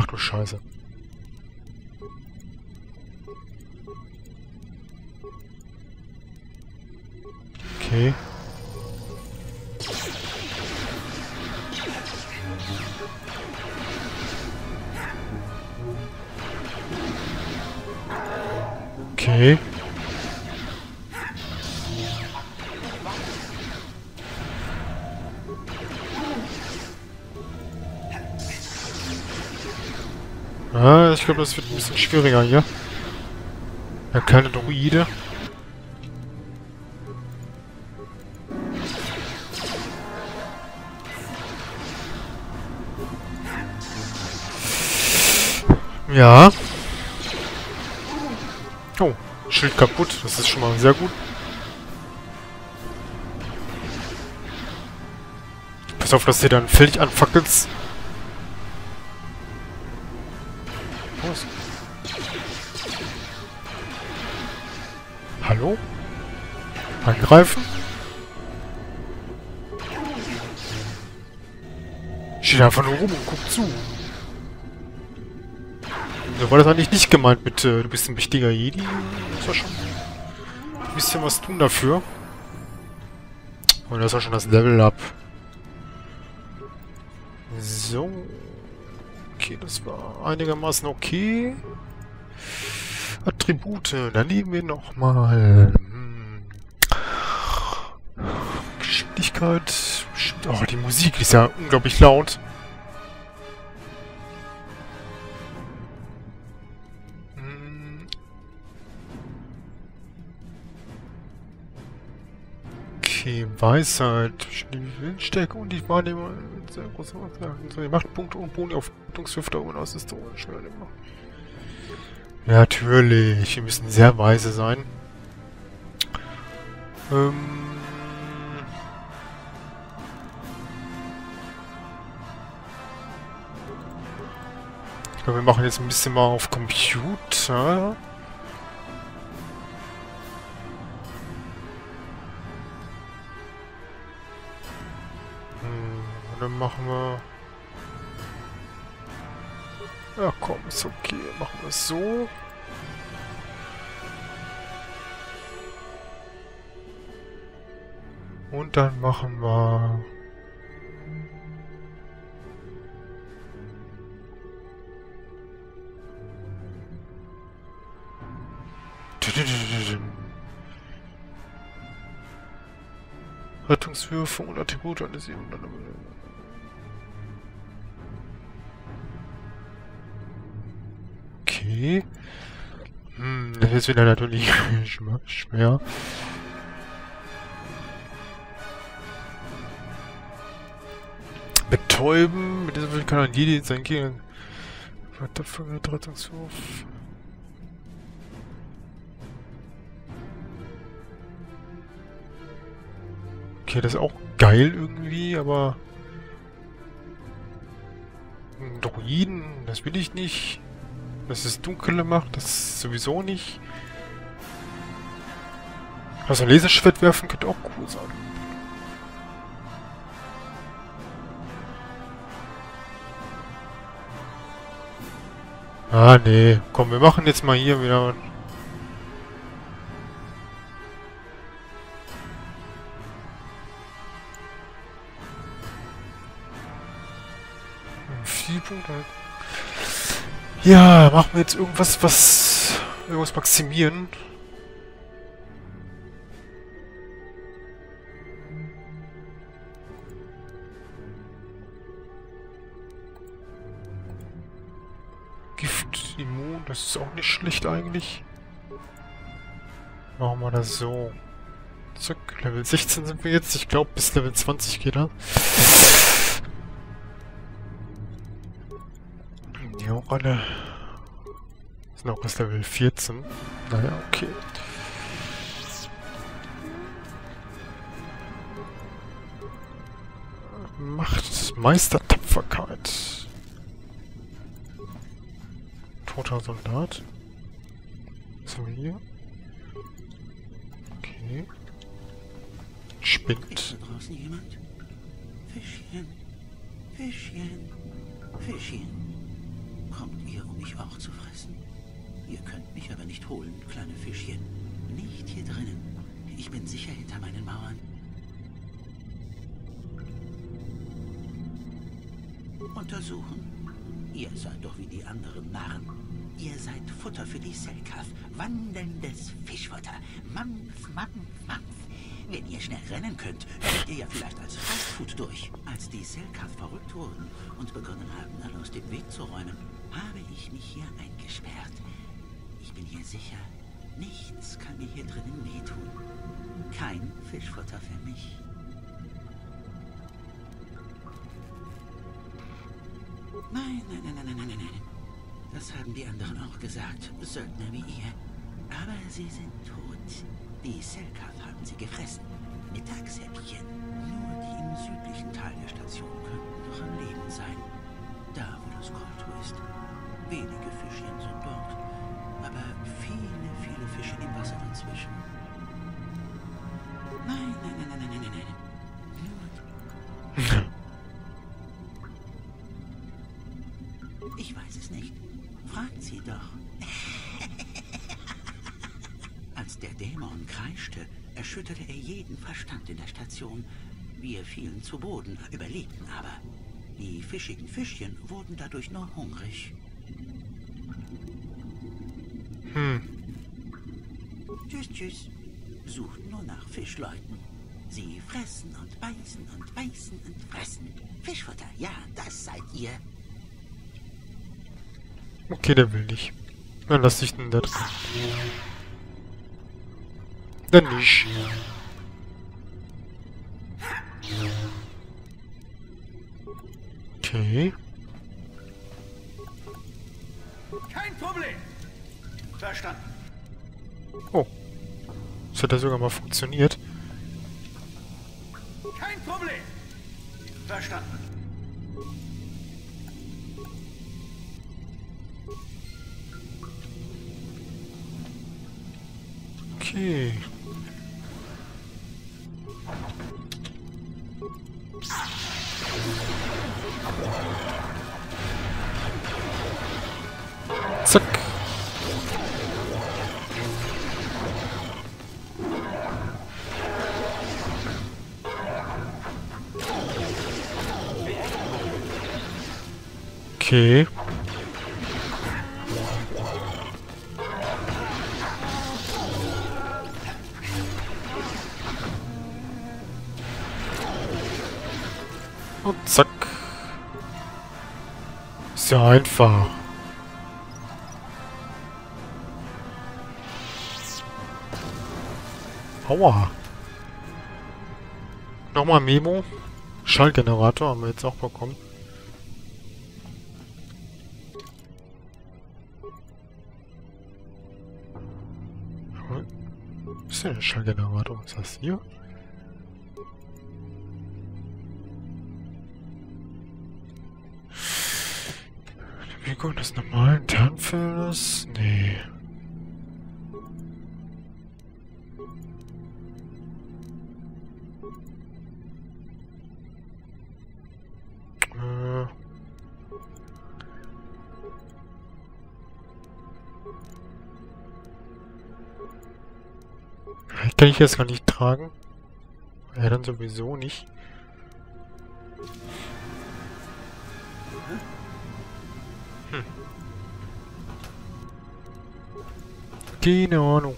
Ach du Scheiße. Okay. Okay. Ich glaube, das wird ein bisschen schwieriger hier. Ja, keine Druide. Ja. Oh, Schild kaputt. Das ist schon mal sehr gut. Pass auf, dass dir dann völlig anfackelst. Angreifen? Steht einfach nur rum und guckt zu. So war das eigentlich nicht gemeint mit, äh, du bist ein wichtiger Jedi. Das war schon ein bisschen was tun dafür. Und das war schon das Level Up. So. Okay, das war einigermaßen okay. Attribute, da nehmen wir nochmal. Geschwindigkeit. Oh, die Musik ist ja unglaublich laut. Hm. Okay, Weisheit. Die Windstärke und die Wahrnehmung. Sehr große so, die Machtpunkte und Boni auf Rettungshüfter und aus historisch. Ja, natürlich. Wir müssen sehr weise sein. Ähm. Wir machen jetzt ein bisschen mal auf Computer. Hm, dann machen wir... Ja komm, ist okay. Machen wir es so. Und dann machen wir... Rettungswürfe und Attribute eines Okay. Hm, das ist wieder natürlich schwer. Betäuben, mit dieser kann man jede sein Gegner. Rettungswurf. Okay, das ist auch geil irgendwie, aber... Druiden, das will ich nicht. Dass es dunkle macht, das sowieso nicht. Also Laserschwert werfen könnte auch cool sein. Ah, nee. Komm, wir machen jetzt mal hier wieder... Vier Punkte. Ja, machen wir jetzt irgendwas, was... Irgendwas maximieren. Gift, Immun, das ist auch nicht schlecht eigentlich. Machen wir das so. Zack, Level 16 sind wir jetzt. Ich glaube, bis Level 20 geht er. Alle. Sind auch bis Level 14. Naja, okay. Macht Meistertapferkeit. Toter Soldat. Seid Futter für die Selkaf. Wandelndes Fischfutter. Mampf, Mampf, Mampf. Wenn ihr schnell rennen könnt, kommt ihr ja vielleicht als Fastfood durch. Als die Selkaf verrückt wurden und begonnen haben, alle aus dem Weg zu räumen, habe ich mich hier eingesperrt. Ich bin hier sicher. Nichts kann mir hier drinnen wehtun. Kein Fischfutter für mich. Nein, nein, nein, nein, nein, nein, nein. Das haben die anderen auch gesagt. Söldner wie ihr. Aber sie sind tot. Die Selkath haben sie gefressen. Mittagshäppchen. Nur die im südlichen Teil der Station könnten noch am Leben sein. Da, wo das Kultur ist. Wenige Fischchen sind dort. Aber viele, viele Fische im Wasser dazwischen. Nein, nein, nein, nein, nein, nein, nein. Als der Dämon kreischte, erschütterte er jeden Verstand in der Station. Wir fielen zu Boden, überlebten aber. Die fischigen Fischchen wurden dadurch nur hungrig. Hm. Tschüss, tschüss. Sucht nur nach Fischleuten. Sie fressen und beißen und beißen und fressen. Fischfutter, ja, das seid ihr. Okay, der will nicht. Dann lass dich denn da drin. Dann nicht. Okay. Kein Problem. Verstanden. Oh. Das hat ja sogar mal funktioniert. Kein Problem. Verstanden. Okay. Okay. Und zack. Ist ja einfach. Aua. Nochmal Memo. Schallgenerator haben wir jetzt auch bekommen. Schallgenerator? Ist das hier? Bewegung des normalen Tarnfeldes? Nee. Kann ich jetzt gar nicht tragen? Ja, dann sowieso nicht. Hm. Keine Ahnung.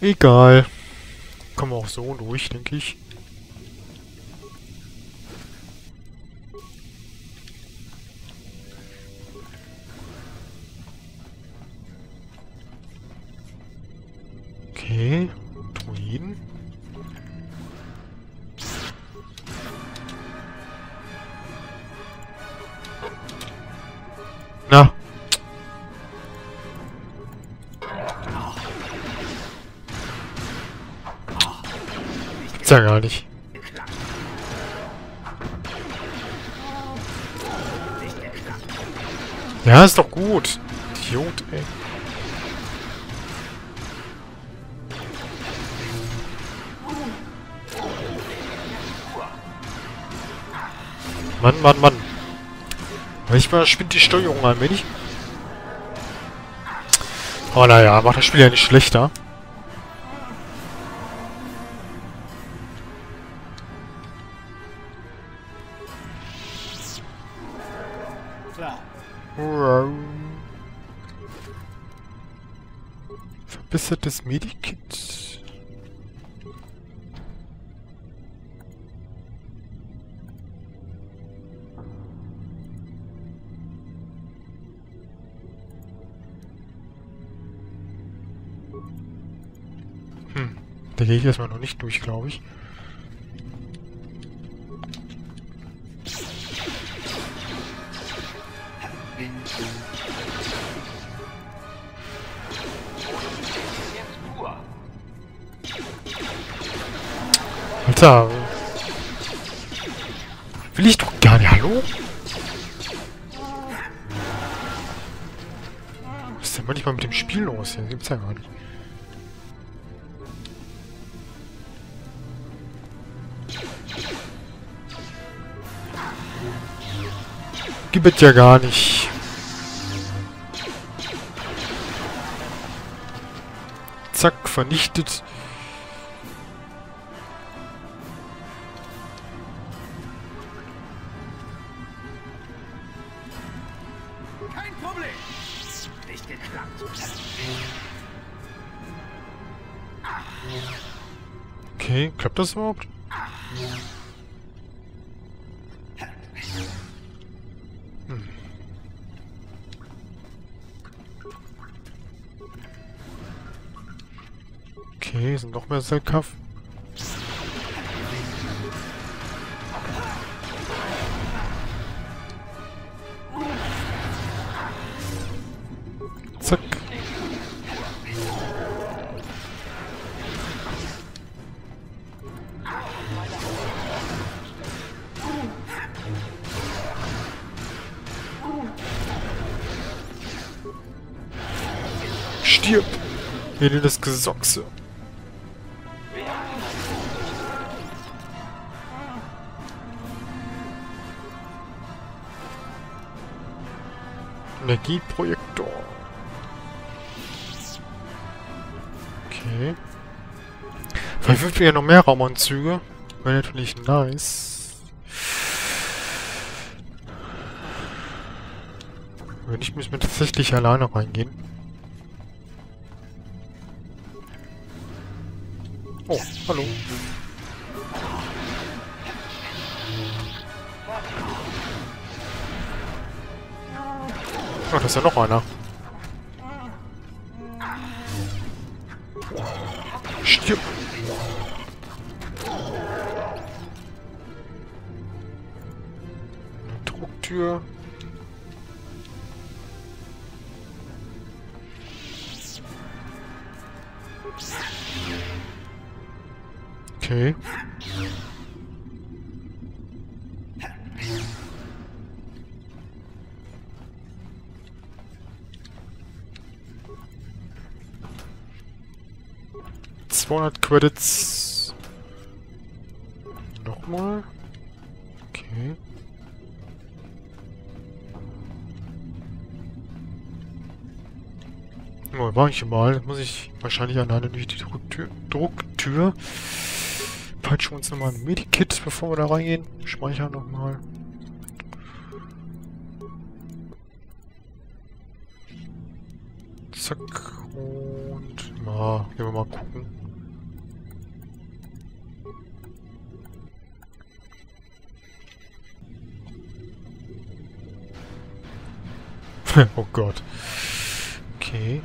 Egal. Kommen wir auch so durch, denke ich. Ja, ist doch gut. Idiot, ey. Mann, Mann, Mann. Manchmal spinnt die Steuerung ein wenig. Aber naja, macht das Spiel ja nicht schlechter. Verbessertes Medikit. Hm, da gehe ich erstmal noch nicht durch, glaube ich. Alter. Will ich doch gar nicht. Hallo? Was ist denn manchmal mit dem Spiel los hier? Gibt's ja gar nicht. Gibt es ja gar nicht. Zack, vernichtet. Klappt das überhaupt? Hm. Okay, sind noch mehr Selkaff. Rede das Gesochse. Energieprojektor. Okay. Vielleicht wird ja noch mehr Raumanzüge. Wäre natürlich nice. Wenn nicht, müssen wir tatsächlich alleine reingehen. Oh, hallo. Oh, da ist ja noch einer. Stirb. Drucktür. Okay. Zweihundert Credits. Nochmal. Okay. Oh, war ich mal. Muss ich wahrscheinlich alleine durch die Drucktür. Drucktür. Peitschen uns nochmal ein Medikit, bevor wir da reingehen. Speichern nochmal. Zack. Und... Na, gehen wir mal gucken. oh Gott. Okay.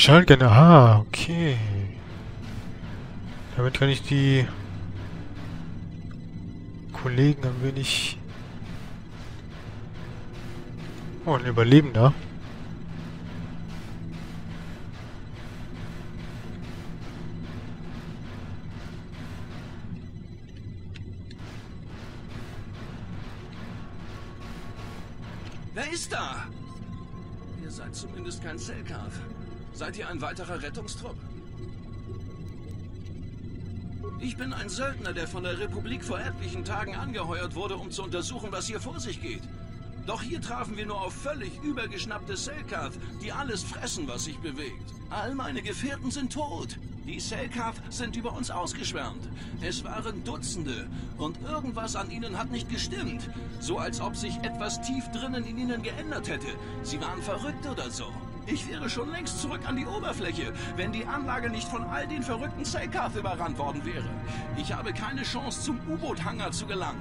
Schaltgen, aha, okay. Damit kann ich die Kollegen ein wenig... Oh, ein Überlebender. Wer ist da? Ihr seid zumindest kein Selkav. Seid ihr ein weiterer Rettungstrupp? Ich bin ein Söldner, der von der Republik vor etlichen Tagen angeheuert wurde, um zu untersuchen, was hier vor sich geht. Doch hier trafen wir nur auf völlig übergeschnappte Selkath, die alles fressen, was sich bewegt. All meine Gefährten sind tot. Die Selkath sind über uns ausgeschwärmt. Es waren Dutzende und irgendwas an ihnen hat nicht gestimmt. So als ob sich etwas tief drinnen in ihnen geändert hätte. Sie waren verrückt oder so. Ich wäre schon längst zurück an die Oberfläche, wenn die Anlage nicht von all den verrückten Selkath überrannt worden wäre. Ich habe keine Chance, zum U-Boot-Hangar zu gelangen.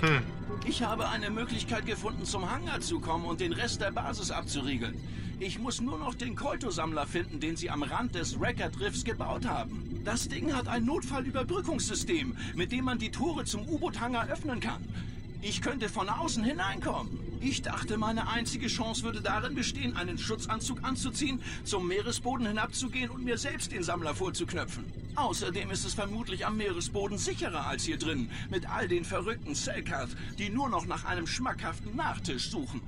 Hm. Ich habe eine Möglichkeit gefunden, zum Hangar zu kommen und den Rest der Basis abzuriegeln. Ich muss nur noch den Koltosammler finden, den sie am Rand des Record-Riffs gebaut haben. Das Ding hat ein Notfallüberbrückungssystem, mit dem man die Tore zum U-Boot-Hangar öffnen kann. Ich könnte von außen hineinkommen. Ich dachte, meine einzige Chance würde darin bestehen, einen Schutzanzug anzuziehen, zum Meeresboden hinabzugehen und mir selbst den Sammler vorzuknöpfen. Außerdem ist es vermutlich am Meeresboden sicherer als hier drin, mit all den verrückten Selkath, die nur noch nach einem schmackhaften Nachtisch suchen.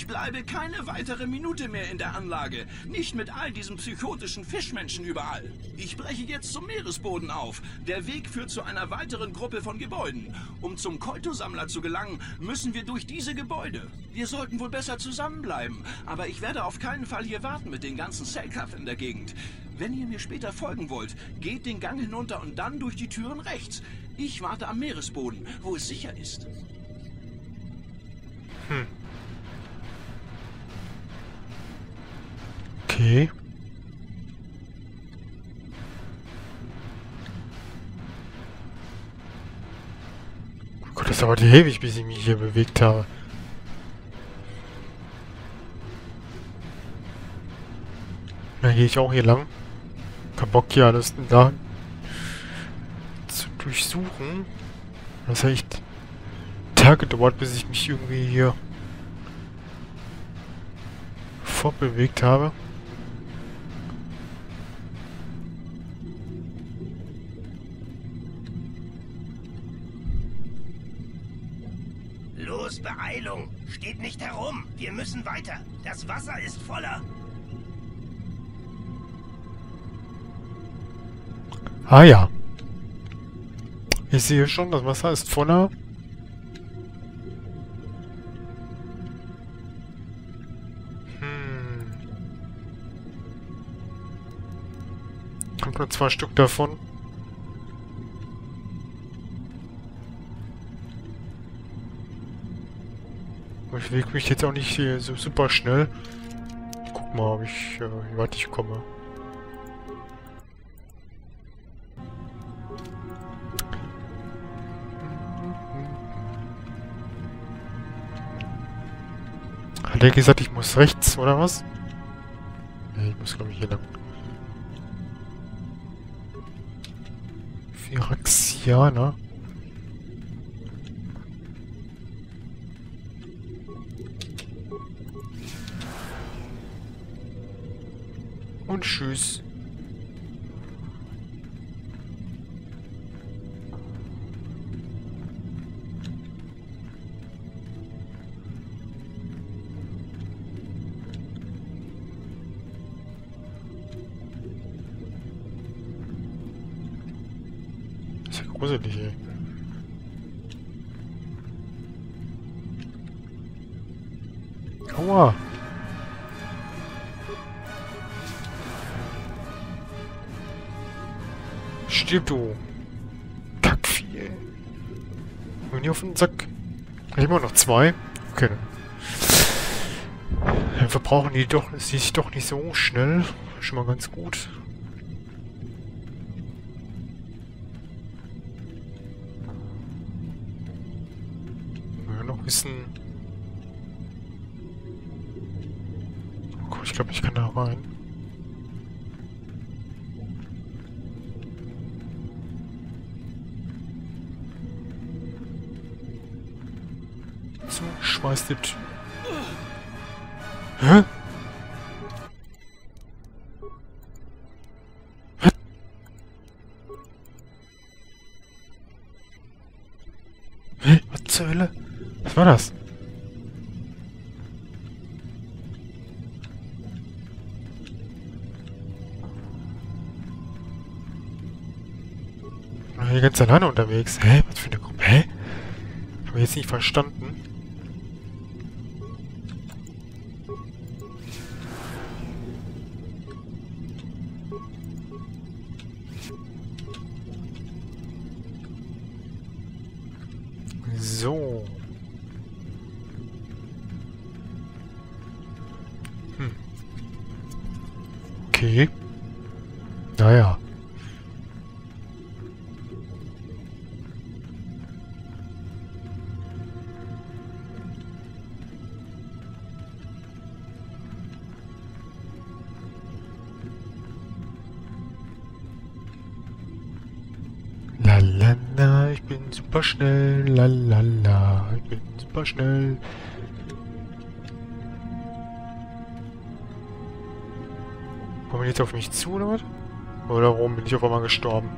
Ich bleibe keine weitere Minute mehr in der Anlage. Nicht mit all diesen psychotischen Fischmenschen überall. Ich breche jetzt zum Meeresboden auf. Der Weg führt zu einer weiteren Gruppe von Gebäuden. Um zum Koltosammler zu gelangen, müssen wir durch diese Gebäude. Wir sollten wohl besser zusammenbleiben. Aber ich werde auf keinen Fall hier warten mit den ganzen Selkath in der Gegend. Wenn ihr mir später folgen wollt, geht den Gang hinunter und dann durch die Türen rechts. Ich warte am Meeresboden, wo es sicher ist. Hm. Okay. Oh das dauert ewig, bis ich mich hier bewegt habe. Na, gehe ich auch hier lang. Kein Bock hier alles da zu durchsuchen. Das hat echt Tage gedauert, bis ich mich irgendwie hier fortbewegt habe. Nicht herum! Wir müssen weiter! Das Wasser ist voller! Ah ja. Ich sehe schon, das Wasser ist voller. Hm. Kommt nur zwei Stück davon. Ich bewege mich jetzt auch nicht so super schnell. Ich guck mal, ob ich, äh, wie weit ich komme. Hat er gesagt, ich muss rechts, oder was? Ne, ich muss, glaube ich, hier lang. Viraxianer. Und tschüss. Gruselig, ey. Stirb du. Kackvieh. Und hier auf den Sack. Immer noch zwei. Okay. Dann verbrauchen die doch sich doch nicht so schnell. Schon mal ganz gut. Wir noch wissen. Oh Gott, ich glaube, ich kann da rein. geschweißtippt. Hä? Hä? Was zur Hölle? War das? hier ganz alleine unterwegs. Hä? Was für eine Gruppe? Hä? Hab ich jetzt nicht verstanden. Okay. Naja. Lalala, ich bin super schnell. Lalala, ich bin super schnell. Kommen jetzt auf mich zu, oder was? Oder warum bin ich auf einmal gestorben?